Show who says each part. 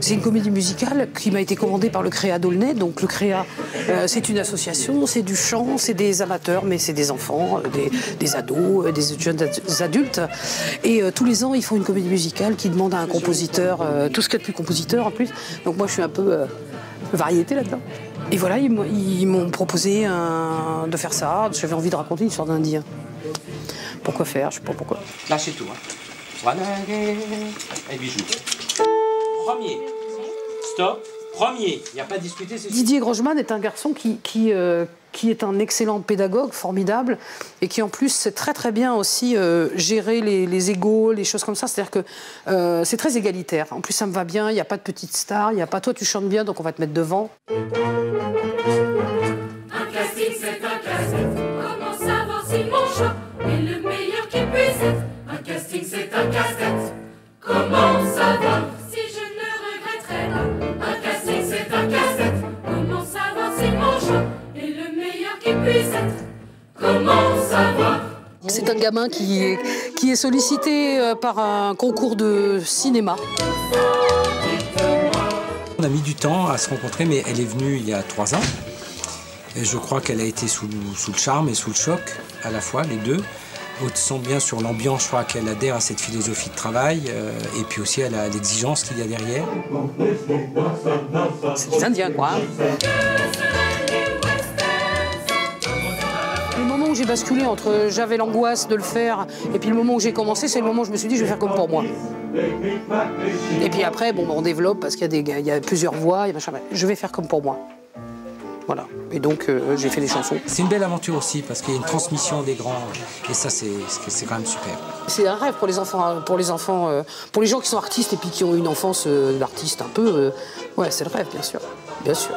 Speaker 1: C'est une comédie musicale qui m'a été commandée par le Créa d'Aulnay. Donc le Créa, euh, c'est une association, c'est du chant, c'est des amateurs, mais c'est des enfants, euh, des, des ados, euh, des jeunes adultes. Et tous les ans, ils font une comédie musicale qui demande à un compositeur, tout ce qu'il y a de plus compositeur en plus. Donc moi, je suis un peu variété là-dedans. Et voilà, ils m'ont proposé de faire ça. J'avais envie de raconter une histoire d'Indien. Pourquoi faire? Je sais pas pourquoi.
Speaker 2: Lâchez tout. Hein. Et bijou. Premier. Stop. Premier. Il n'y a pas à discuter.
Speaker 1: Didier Grosjean est un garçon qui, qui, euh, qui, est un excellent pédagogue, formidable, et qui en plus sait très très bien aussi euh, gérer les, les égaux, les choses comme ça. C'est-à-dire que euh, c'est très égalitaire. En plus, ça me va bien. Il n'y a pas de petite star. Il n'y a pas toi, tu chantes bien, donc on va te mettre devant. Un casting, c'est un casting. Comment savoir si mon chat c'est un casse-tête. Comment savoir C'est un gamin qui est, qui est sollicité euh, par un concours de cinéma.
Speaker 3: On a mis du temps à se rencontrer, mais elle est venue il y a trois ans. Et je crois qu'elle a été sous, sous, le charme et sous le choc, à la fois, les deux. On sent bien sur l'ambiance, je crois qu'elle adhère à cette philosophie de travail, euh, et puis aussi à l'exigence qu'il y a derrière.
Speaker 1: C'est des Indiens, quoi. j'ai basculé entre j'avais l'angoisse de le faire et puis le moment où j'ai commencé, c'est le moment où je me suis dit je vais faire comme pour moi. Et puis après, bon, on développe parce qu'il y, a y a plusieurs voix, je vais faire comme pour moi. Voilà. Et donc euh, j'ai fait des chansons.
Speaker 3: C'est une belle aventure aussi parce qu'il y a une transmission des grands et ça c'est quand même super.
Speaker 1: C'est un rêve pour les enfants, pour les enfants, euh, pour les gens qui sont artistes et puis qui ont une enfance euh, d'artiste un peu. ouais, c'est le rêve bien sûr, bien sûr.